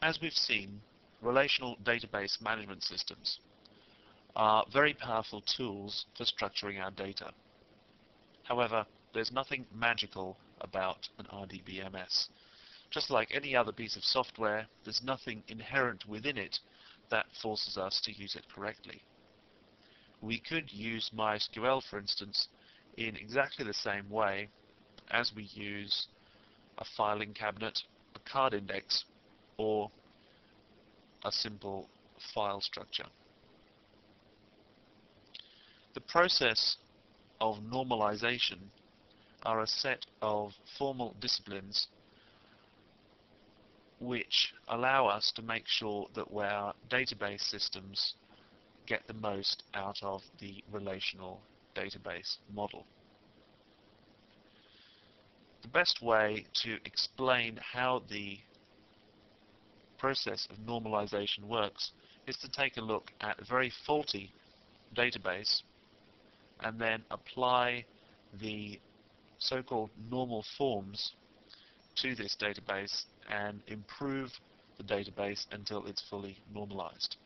As we've seen, relational database management systems are very powerful tools for structuring our data. However, there's nothing magical about an RDBMS. Just like any other piece of software, there's nothing inherent within it that forces us to use it correctly. We could use MySQL, for instance, in exactly the same way as we use a filing cabinet, a card index, or a simple file structure. The process of normalization are a set of formal disciplines which allow us to make sure that our database systems get the most out of the relational database model. The best way to explain how the process of normalization works is to take a look at a very faulty database and then apply the so-called normal forms to this database and improve the database until it's fully normalized.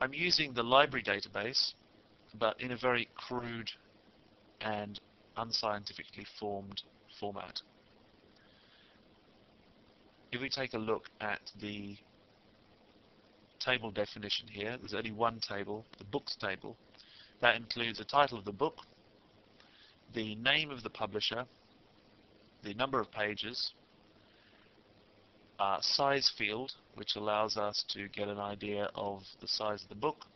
I'm using the library database but in a very crude and unscientifically formed format. If we take a look at the table definition here, there's only one table, the books table. That includes the title of the book, the name of the publisher, the number of pages, uh, size field, which allows us to get an idea of the size of the book,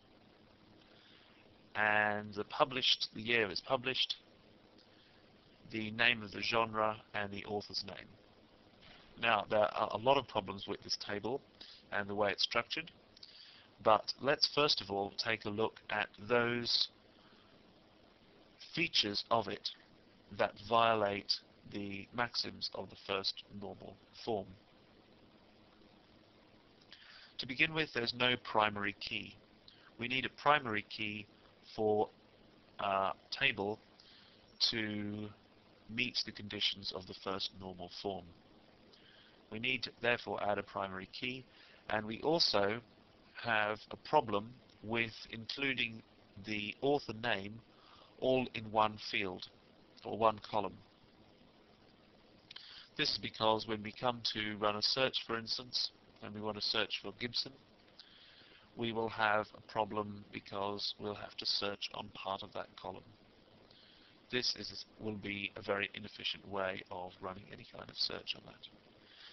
and the published, the year it's published, the name of the genre, and the author's name. Now, there are a lot of problems with this table and the way it's structured, but let's first of all take a look at those features of it that violate the maxims of the first normal form. To begin with, there's no primary key. We need a primary key for a table to meet the conditions of the first normal form. We need to therefore add a primary key and we also have a problem with including the author name all in one field or one column. This is because when we come to run a search for instance and we want to search for Gibson we will have a problem because we'll have to search on part of that column. This is, will be a very inefficient way of running any kind of search on that.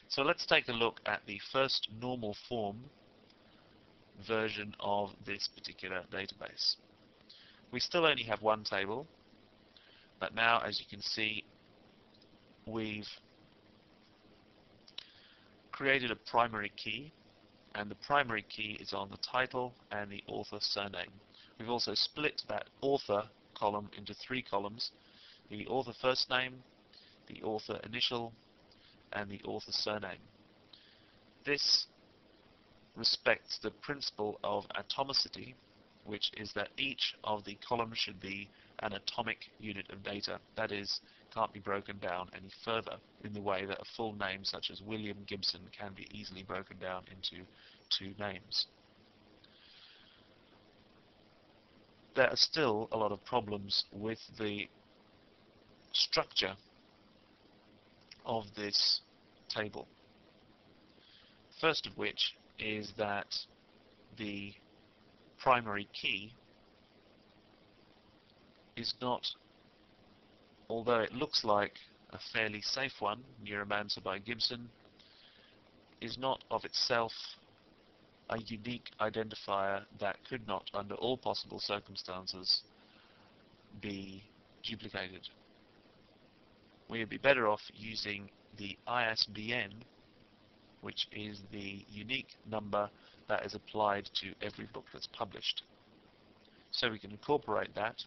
So let's take a look at the first normal form version of this particular database. We still only have one table, but now as you can see we've created a primary key and the primary key is on the title and the author surname. We've also split that author column into three columns, the author first name, the author initial, and the author's surname. This respects the principle of atomicity, which is that each of the columns should be an atomic unit of data, that is, can't be broken down any further in the way that a full name such as William Gibson can be easily broken down into two names. There are still a lot of problems with the structure of this table. First of which is that the primary key is not, although it looks like a fairly safe one, Neuromancer by Gibson, is not of itself a unique identifier that could not, under all possible circumstances, be duplicated. We would be better off using the ISBN, which is the unique number that is applied to every book that's published. So we can incorporate that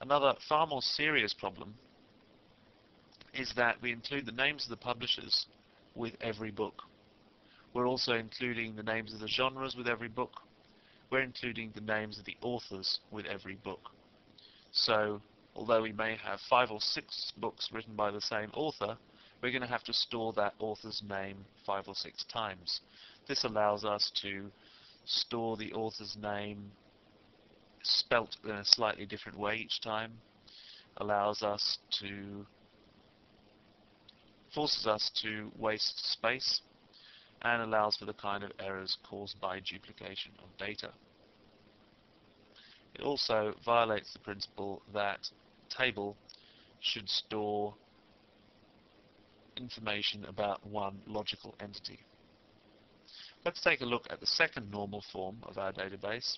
Another far more serious problem is that we include the names of the publishers with every book. We're also including the names of the genres with every book. We're including the names of the authors with every book. So, although we may have five or six books written by the same author, we're going to have to store that author's name five or six times. This allows us to store the author's name spelt in a slightly different way each time, allows us to forces us to waste space and allows for the kind of errors caused by duplication of data. It also violates the principle that table should store information about one logical entity. Let's take a look at the second normal form of our database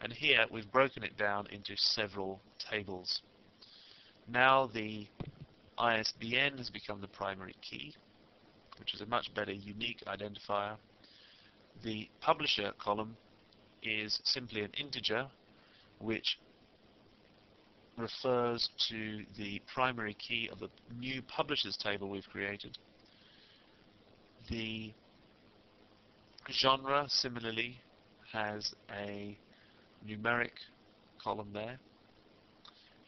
and here we've broken it down into several tables. Now the ISBN has become the primary key which is a much better unique identifier. The publisher column is simply an integer which refers to the primary key of the new publishers table we've created. The genre similarly has a numeric column there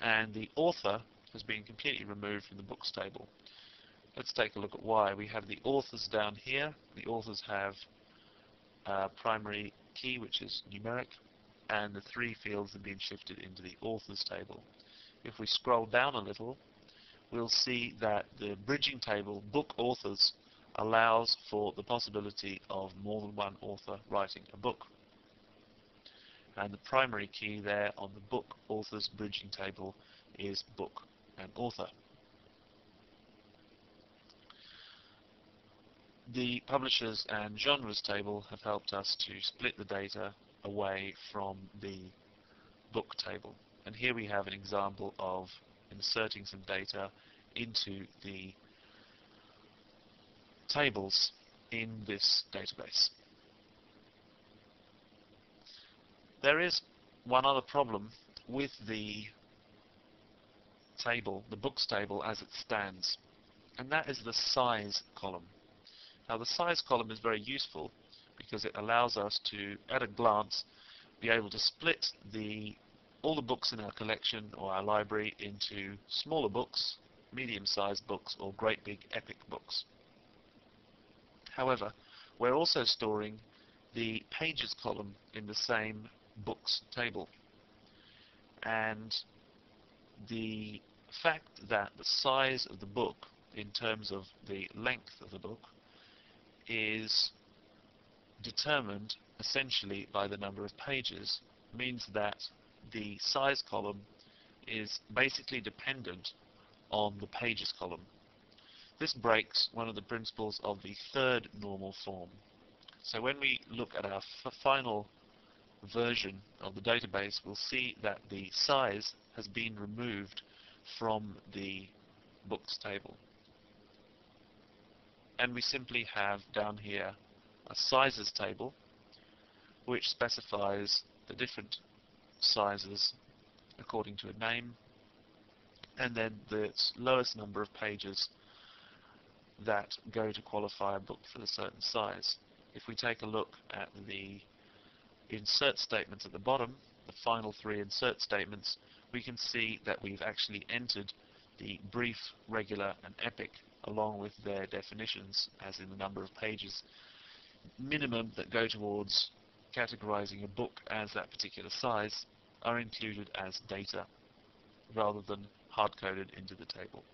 and the author has been completely removed from the books table. Let's take a look at why. We have the authors down here. The authors have a primary key which is numeric and the three fields have been shifted into the authors table. If we scroll down a little we'll see that the bridging table book authors allows for the possibility of more than one author writing a book and the primary key there on the book authors bridging table is book and author. The publishers and genres table have helped us to split the data away from the book table and here we have an example of inserting some data into the tables in this database. There is one other problem with the table, the books table as it stands, and that is the size column. Now the size column is very useful because it allows us to, at a glance, be able to split the all the books in our collection or our library into smaller books, medium-sized books, or great big epic books. However, we're also storing the pages column in the same books table. And the fact that the size of the book in terms of the length of the book is determined essentially by the number of pages means that the size column is basically dependent on the pages column. This breaks one of the principles of the third normal form. So when we look at our final version of the database, we'll see that the size has been removed from the books table. And we simply have down here a sizes table which specifies the different sizes according to a name and then the lowest number of pages that go to qualify a book for a certain size. If we take a look at the insert statements at the bottom, the final three insert statements, we can see that we've actually entered the brief, regular and epic along with their definitions as in the number of pages minimum that go towards categorizing a book as that particular size are included as data rather than hard-coded into the table.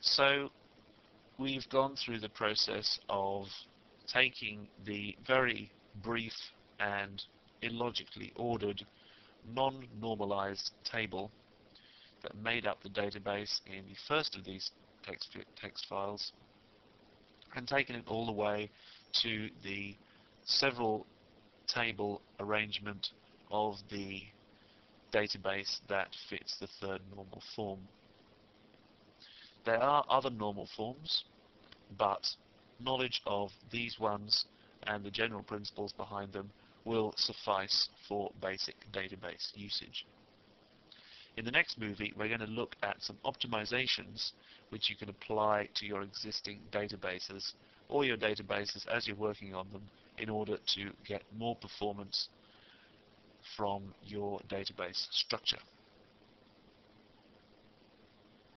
So we've gone through the process of taking the very brief and illogically ordered non-normalized table that made up the database in the first of these text, text files and taken it all the way to the several table arrangement of the database that fits the third normal form. There are other normal forms, but knowledge of these ones and the general principles behind them will suffice for basic database usage. In the next movie, we're going to look at some optimizations which you can apply to your existing databases or your databases as you're working on them in order to get more performance from your database structure.